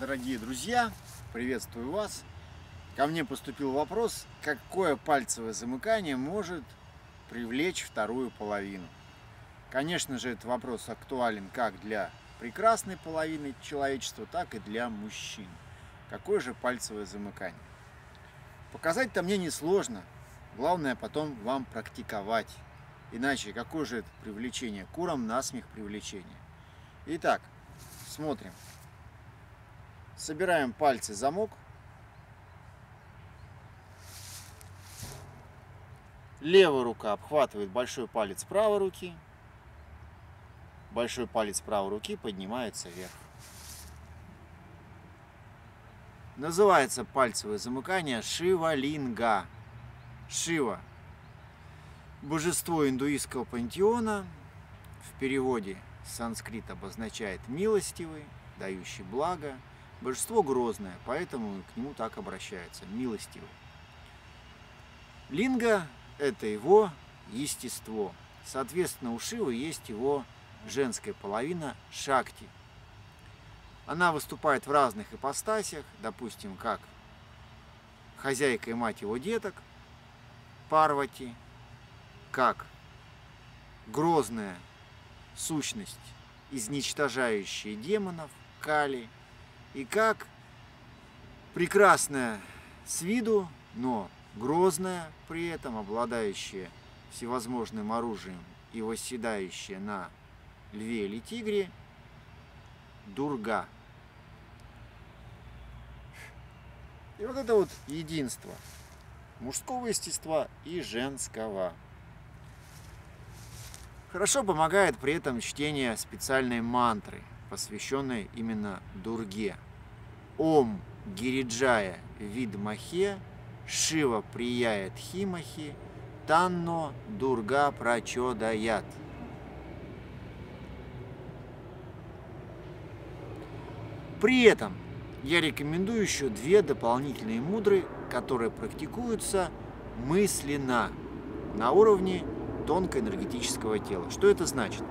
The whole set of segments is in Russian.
Дорогие друзья, приветствую вас. Ко мне поступил вопрос, какое пальцевое замыкание может привлечь вторую половину. Конечно же, этот вопрос актуален как для прекрасной половины человечества, так и для мужчин. Какое же пальцевое замыкание? Показать-то мне несложно, главное потом вам практиковать. Иначе какое же это привлечение? Куром насмех привлечение. Итак, смотрим. Собираем пальцы замок. Левая рука обхватывает большой палец правой руки. Большой палец правой руки поднимается вверх. Называется пальцевое замыкание Шива-линга. Шива – божество индуистского пантеона, в переводе с санскрит обозначает «милостивый», «дающий благо», божество грозное, поэтому к нему так обращаются, милостивый. Линга – это его естество. Соответственно, у Шивы есть его женская половина – Шакти – она выступает в разных ипостасях, допустим, как хозяйка и мать его деток, Парвати, как грозная сущность, изничтожающая демонов, Кали, и как прекрасная с виду, но грозная при этом, обладающая всевозможным оружием и восседающая на льве или тигре, Дурга. И вот это вот единство мужского естества и женского. Хорошо помогает при этом чтение специальной мантры, посвященной именно Дурге. Ом Гириджая Видмахе, Шива Прияет Химахи, Танно Дурга Прачодаят. При этом я рекомендую еще две дополнительные мудры, которые практикуются мысленно на уровне тонкоэнергетического тела. Что это значит?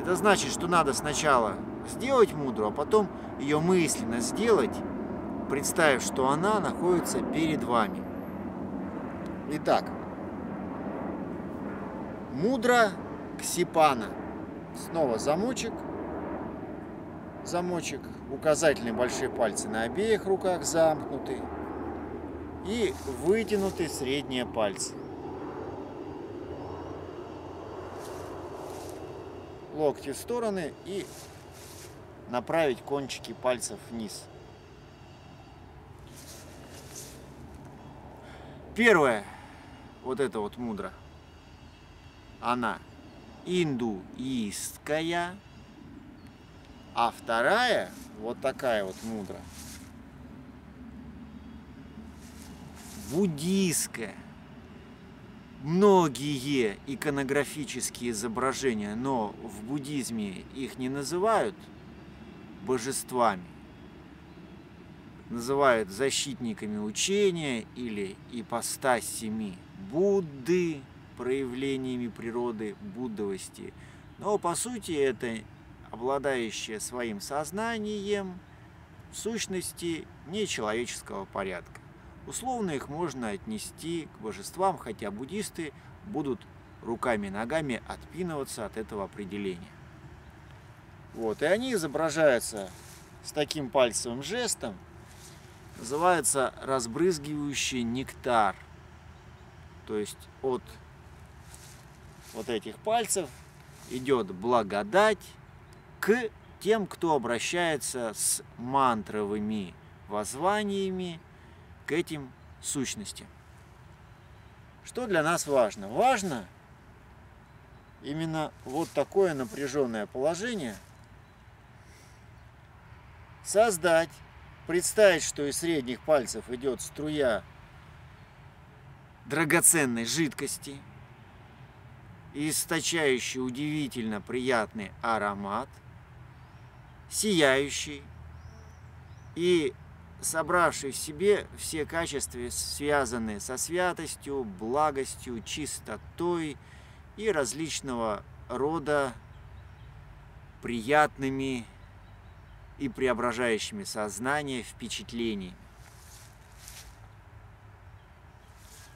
Это значит, что надо сначала сделать мудру, а потом ее мысленно сделать, представив, что она находится перед вами. Итак, мудра Ксипана. Снова замочек – замочек, указательные большие пальцы на обеих руках замкнуты и вытянуты средние пальцы. Локти в стороны и направить кончики пальцев вниз. Первое, вот это вот мудро, она индуистская, а вторая, вот такая вот мудра, буддийская. Многие иконографические изображения, но в буддизме их не называют божествами, называют защитниками учения или ипостасями Будды, проявлениями природы буддовости. Но по сути это обладающие своим сознанием, сущности нечеловеческого порядка. Условно их можно отнести к божествам, хотя буддисты будут руками и ногами отпинываться от этого определения. Вот, и они изображаются с таким пальцевым жестом, называется разбрызгивающий нектар. То есть от вот этих пальцев идет благодать, к тем, кто обращается с мантровыми воззваниями к этим сущностям. Что для нас важно? Важно именно вот такое напряженное положение создать, представить, что из средних пальцев идет струя драгоценной жидкости, источающий удивительно приятный аромат – сияющий и собравший в себе все качества, связанные со святостью, благостью, чистотой и различного рода приятными и преображающими сознание впечатлениями.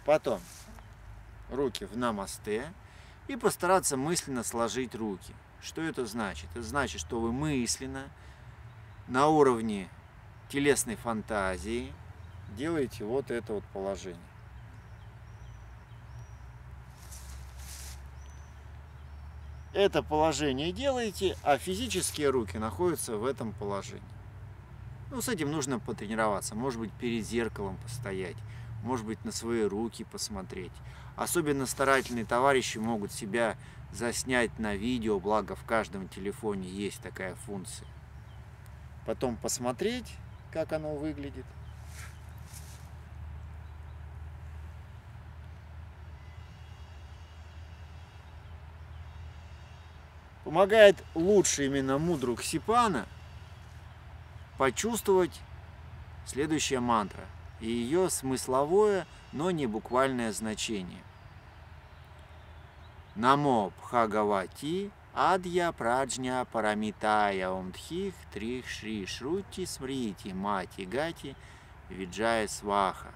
Потом руки в намасте и постараться мысленно сложить руки. Что это значит? Это значит, что вы мысленно на уровне телесной фантазии делаете вот это вот положение. Это положение делаете, а физические руки находятся в этом положении. Ну, с этим нужно потренироваться. Может быть, перед зеркалом постоять, может быть, на свои руки посмотреть. Особенно старательные товарищи могут себя заснять на видео, благо в каждом телефоне есть такая функция. Потом посмотреть, как оно выглядит. Помогает лучше именно мудру Ксипана почувствовать следующая мантра и ее смысловое, но не буквальное значение. Намо Бхагавати Адья Праджня Парамитая Омдхих Трих Шри Шрути Смрити Мати Гати Виджая Сваха.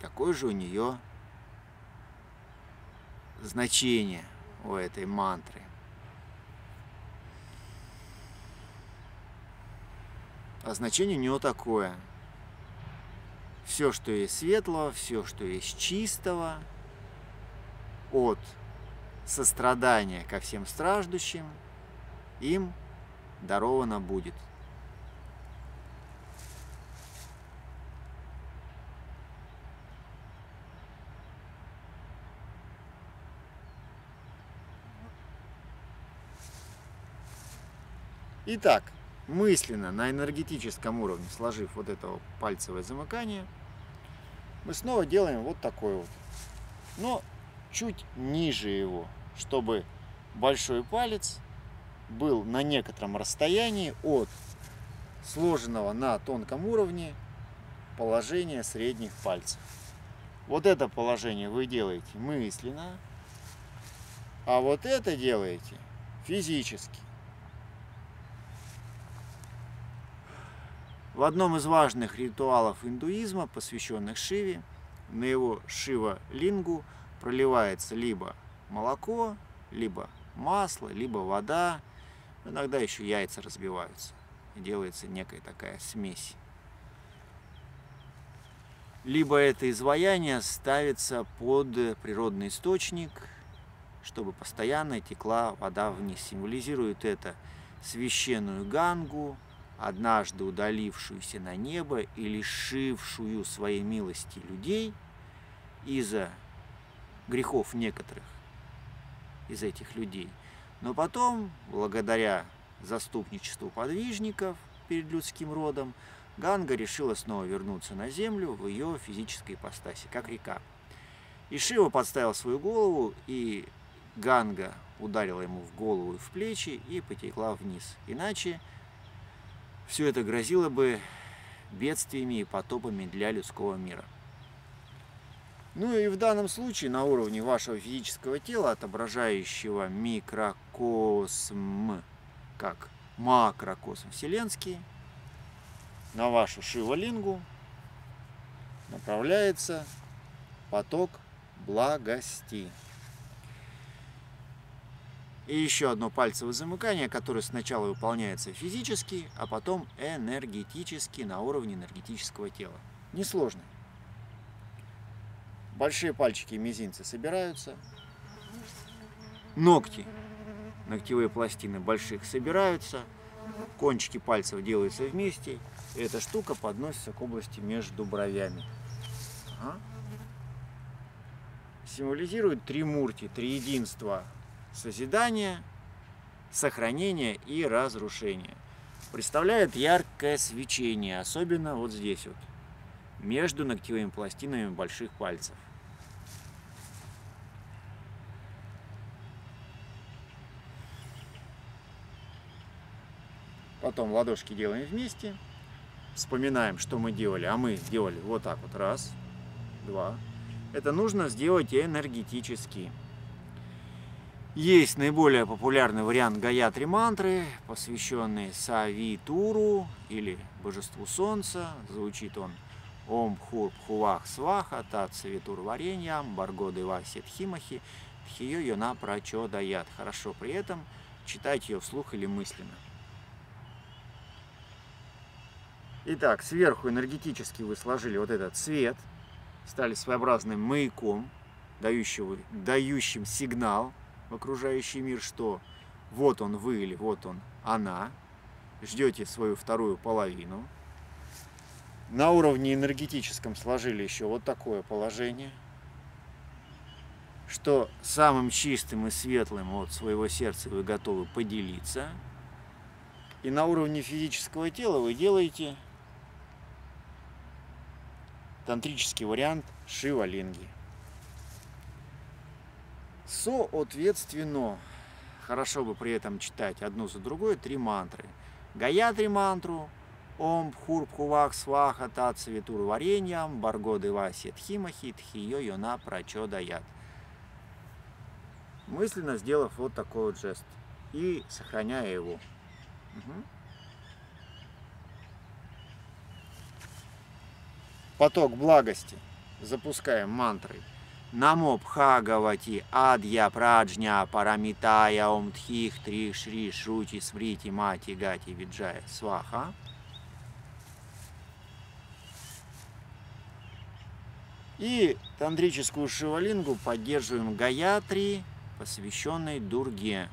Какое же у нее значение – у этой мантры. А значение у него такое. Все, что есть светлого, все, что есть чистого, от сострадания ко всем страждущим, им даровано будет. Итак, мысленно на энергетическом уровне, сложив вот это пальцевое замыкание, мы снова делаем вот такой вот. Но чуть ниже его, чтобы большой палец был на некотором расстоянии от сложенного на тонком уровне положения средних пальцев. Вот это положение вы делаете мысленно, а вот это делаете физически. В одном из важных ритуалов индуизма, посвященных Шиве, на его Шива-лингу проливается либо молоко, либо масло, либо вода, иногда еще яйца разбиваются, и делается некая такая смесь. Либо это изваяние ставится под природный источник, чтобы постоянно текла вода вниз. Символизирует это священную гангу, однажды удалившуюся на небо и лишившую своей милости людей из-за грехов некоторых из этих людей. Но потом, благодаря заступничеству подвижников перед людским родом, Ганга решила снова вернуться на землю в ее физической ипостаси, как река. И Шива подставил свою голову, и Ганга ударила ему в голову и в плечи и потекла вниз. Иначе все это грозило бы бедствиями и потопами для людского мира. Ну и в данном случае на уровне вашего физического тела, отображающего микрокосм как макрокосм вселенский, на вашу шивалингу направляется поток благости. И еще одно пальцевое замыкание, которое сначала выполняется физически, а потом энергетически на уровне энергетического тела. Несложно. Большие пальчики и мизинцы собираются. Ногти, ногтевые пластины больших собираются. Кончики пальцев делаются вместе. И эта штука подносится к области между бровями. Символизирует три мурти, три единства созидания, сохранения и разрушения. Представляет яркое свечение, особенно вот здесь вот, между ногтевыми пластинами больших пальцев. Потом ладошки делаем вместе. Вспоминаем, что мы делали. А мы делали вот так вот. Раз, два. Это нужно сделать энергетически. Есть наиболее популярный вариант Гаятри мантры, посвященный Савитуру или Божеству Солнца. Звучит он Ом Хур Пхувах Сваха Тат Савитур Вареньям Барго Дева Ситхимахи Тхиё Йона Прачо Даят. Хорошо при этом читать ее вслух или мысленно. Итак, сверху энергетически вы сложили вот этот цвет, стали своеобразным маяком, дающим, дающим сигнал в окружающий мир, что вот он вы или вот он она, ждете свою вторую половину. На уровне энергетическом сложили еще вот такое положение, что самым чистым и светлым от своего сердца вы готовы поделиться. И на уровне физического тела вы делаете тантрический вариант Шива-линги соответственно. Хорошо бы при этом читать одну за другой три мантры. Гаятри мантру, Ом Пхур Пхувах Сваха Тат Савитур Вареньям, Барго Дева Сетхимахи, Тхио Йона Прачо Даят. Мысленно сделав вот такой вот жест и сохраняя его. Угу. Поток благости. Запускаем мантрой. Намо Бхагавати Адья Праджня Парамитая Ом Тхих Три Шри Шрути Смрити Мати Гати Виджая Сваха. И тантрическую шивалингу поддерживаем Гаятри, посвященной Дурге.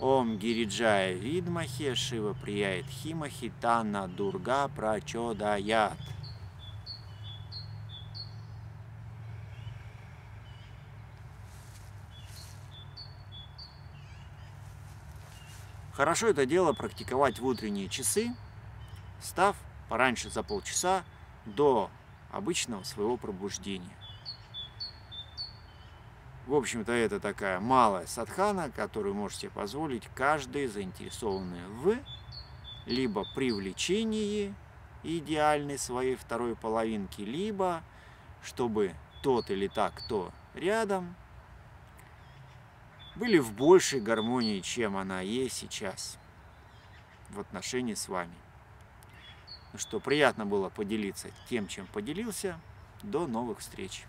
Ом Гириджая Видмахе Шива Прияет Химахи Тана Дурга Прачодаят. Хорошо это дело практиковать в утренние часы, став пораньше за полчаса до обычного своего пробуждения. В общем-то, это такая малая садхана, которую можете позволить каждый заинтересованный в либо привлечении идеальной своей второй половинки, либо чтобы тот или та, кто рядом, были в большей гармонии, чем она есть сейчас в отношении с вами. Ну что, приятно было поделиться тем, чем поделился. До новых встреч!